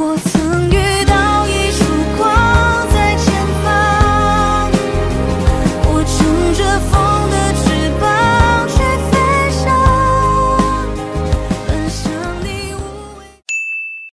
голос